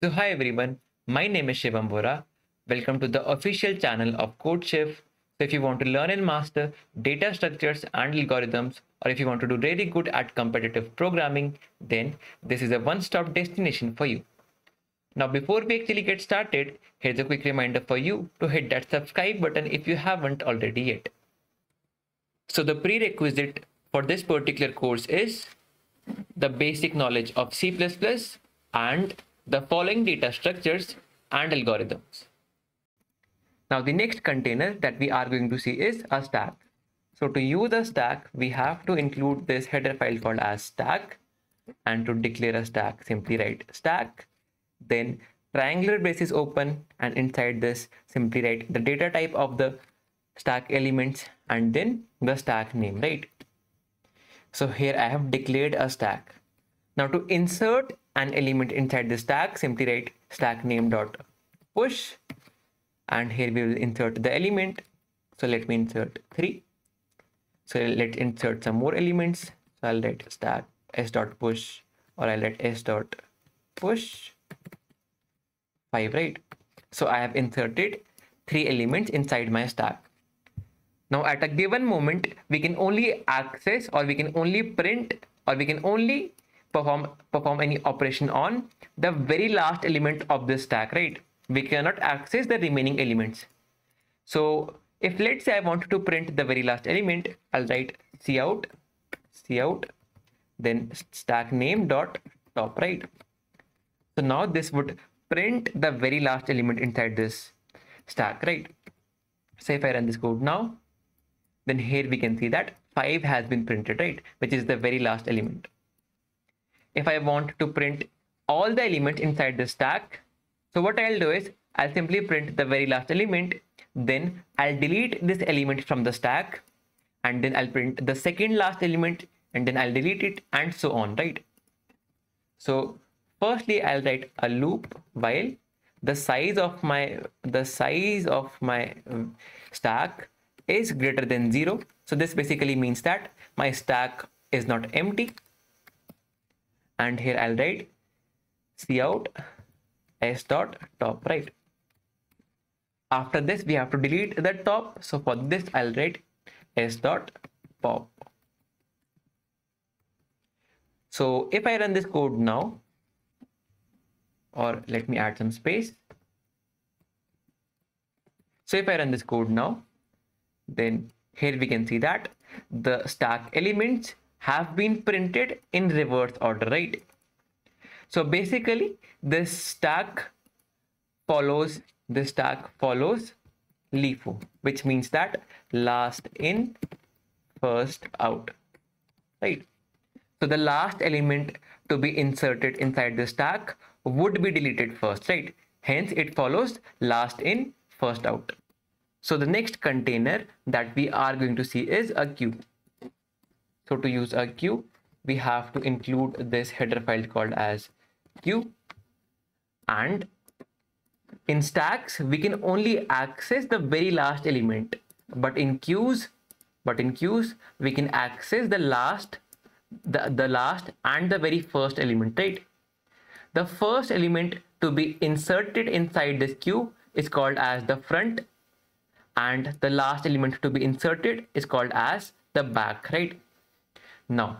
So hi everyone, my name is Shivam Bohra. Welcome to the official channel of CodeChef. So if you want to learn and master data structures and algorithms, or if you want to do really good at competitive programming, then this is a one-stop destination for you. Now before we actually get started, here's a quick reminder for you to hit that subscribe button if you haven't already yet. So the prerequisite for this particular course is the basic knowledge of C++ and the following data structures and algorithms. Now the next container that we are going to see is a stack. So to use a stack, we have to include this header file called as stack and to declare a stack, simply write stack, then triangular braces open and inside this simply write the data type of the stack elements and then the stack name, right? So here I have declared a stack. Now to insert an element inside the stack, simply write stack name dot push and here we will insert the element. So let me insert three. So let's insert some more elements. So I'll write stack s dot push or I'll write s dot push five, right? So I have inserted three elements inside my stack. Now at a given moment, we can only access or we can only print or we can only perform perform any operation on the very last element of this stack, right? We cannot access the remaining elements. So if let's say I wanted to print the very last element, I'll write cout, cout, then stack name dot top, right? So now this would print the very last element inside this stack, right? So if I run this code now, then here we can see that 5 has been printed, right? Which is the very last element. If I want to print all the elements inside the stack, so what I'll do is I'll simply print the very last element, then I'll delete this element from the stack, and then I'll print the second last element, and then I'll delete it, and so on, right? So firstly, I'll write a loop while the size of my the size of my um, stack is greater than zero. So this basically means that my stack is not empty. And here I'll write cout s dot top right. After this, we have to delete the top. So for this, I'll write s dot pop. So if I run this code now, or let me add some space. So if I run this code now, then here we can see that the stack elements have been printed in reverse order, right? So basically this stack follows, this stack follows LIFO, which means that last in, first out, right? So the last element to be inserted inside the stack would be deleted first, right? Hence it follows last in, first out. So the next container that we are going to see is a queue. So to use a queue, we have to include this header file called as queue. And in stacks, we can only access the very last element. But in queues, but in queues, we can access the last, the, the last and the very first element, right? The first element to be inserted inside this queue is called as the front and the last element to be inserted is called as the back right now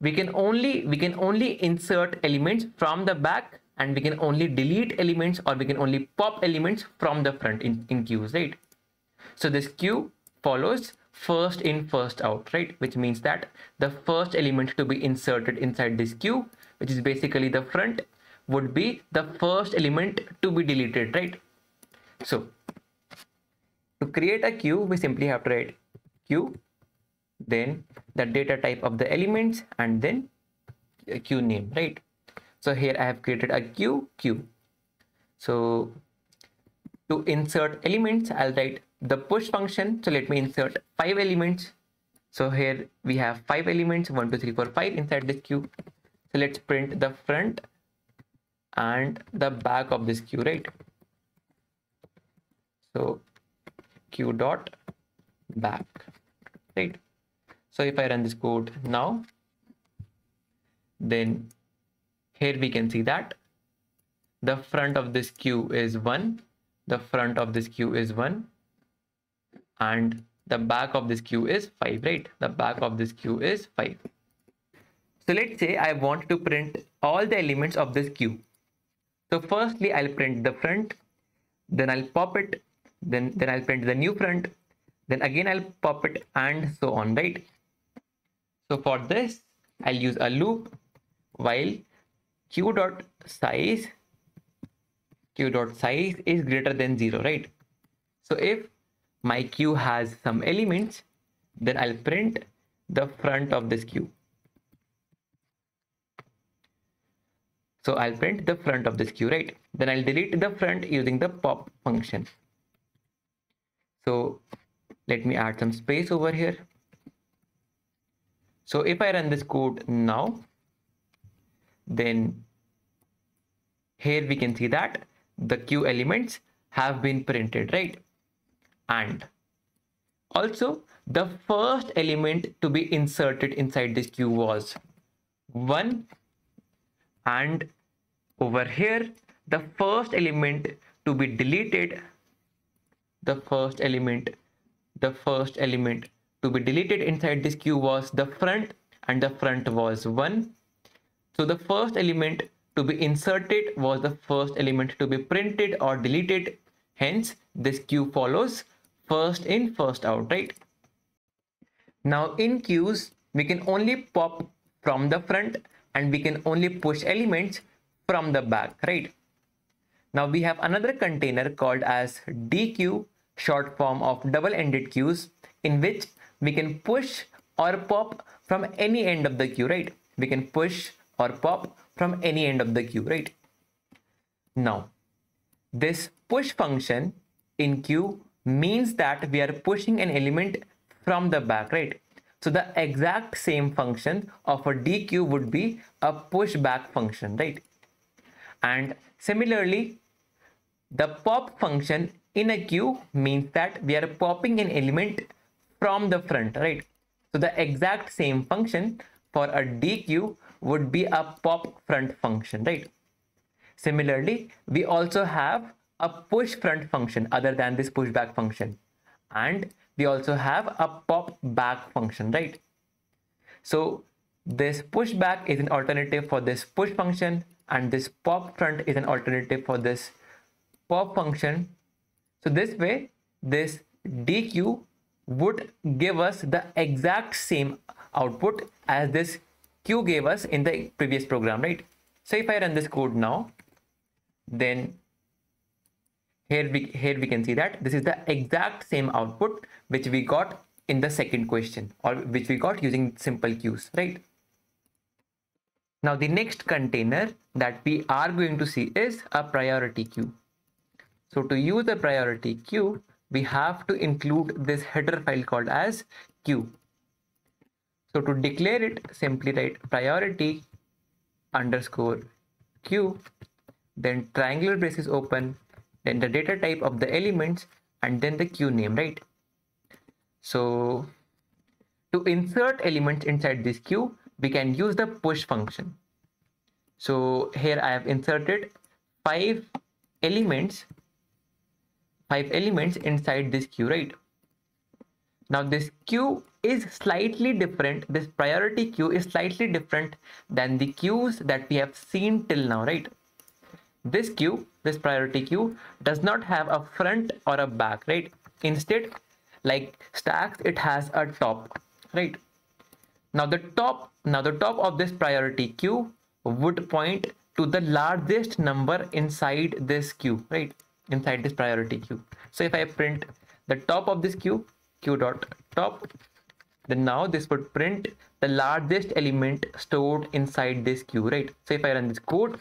we can only we can only insert elements from the back and we can only delete elements or we can only pop elements from the front in, in queues right? So this queue follows first in first out right? Which means that the first element to be inserted inside this queue which is basically the front would be the first element to be deleted right? So to create a queue, we simply have to write queue, then the data type of the elements, and then a queue name, right? So here I have created a queue, queue. So to insert elements, I'll write the push function. So let me insert five elements. So here we have five elements, one, two, three, four, five inside this queue. So let's print the front and the back of this queue, right? So q dot back right so if i run this code now then here we can see that the front of this queue is 1 the front of this queue is 1 and the back of this queue is 5 right? The back of this queue is 5 so let's say i want to print all the elements of this queue. So firstly i'll print the front then i'll pop it then then i'll print the new front then again i'll pop it and so on right so for this i'll use a loop while queue dot size queue dot size is greater than zero right? So if my queue has some elements then i'll print the front of this queue so i'll print the front of this queue right? Then i'll delete the front using the pop function. So let me add some space over here so if i run this code now then here we can see that the queue elements have been printed, right? And also the first element to be inserted inside this queue was 1 and over here the first element to be deleted the first element the first element to be deleted inside this queue was the front and the front was 1 so the first element to be inserted was the first element to be printed or deleted. Hence, this queue follows first in, first out, right? Now in queues, we can only pop from the front and we can only push elements from the back, right? Now we have another container called as DQ, short form of double-ended queues, in which we can push or pop from any end of the queue, right? We can push or pop from any end of the queue, right? Now, this push function in queue means that we are pushing an element from the back, right? So the exact same function of a dequeue would be a pushback function, right? And similarly, the pop function in a queue means that we are popping an element from the front, right? So the exact same function for a DQ would be a pop front function, right? Similarly, we also have a push front function other than this pushback function. And we also have a pop back function, right? So this pushback is an alternative for this push function and this pop front is an alternative for this pop function. So this way, this DQ would give us the exact same output as this queue gave us in the previous program, right? So if I run this code now, then here we here we can see that this is the exact same output which we got in the second question or which we got using simple queues, right? Now the next container that we are going to see is a priority queue. So to use a priority queue, we have to include this header file called as queue. So to declare it, simply write priority underscore queue, then triangular braces open, then the data type of the elements, and then the queue name, right? So to insert elements inside this queue, we can use the push function. So here I have inserted five elements, five elements inside this queue, right? Now this queue is slightly different. This priority queue is slightly different than the queues that we have seen till now, right? This queue, this priority queue does not have a front or a back, right? Instead, like stacks, it has a top, right? Now the top, now the top of this priority queue would point to the largest number inside this queue, right? Inside this priority queue. So if I print the top of this queue, q dot top then now this would print the largest element stored inside this queue right? So if i run this code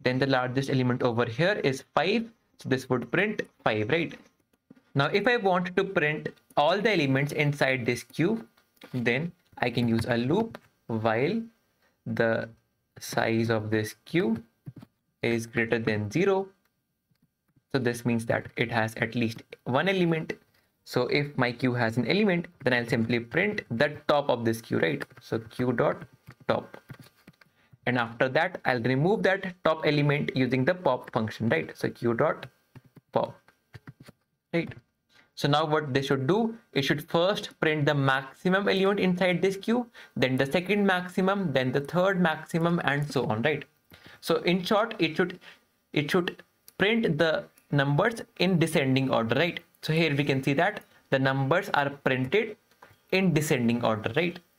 then the largest element over here is 5 so this would print 5 right? Now if i want to print all the elements inside this queue then i can use a loop while the size of this queue is greater than 0 so this means that it has at least one element so if my queue has an element, then I'll simply print the top of this queue, right? So queue dot top. and after that I'll remove that top element using the pop function, right? So queue dot pop, right? So now what they should do, it should first print the maximum element inside this queue, then the second maximum, then the third maximum and so on, right? So in short, it should it should print the numbers in descending order, right? So here we can see that the numbers are printed in descending order, right?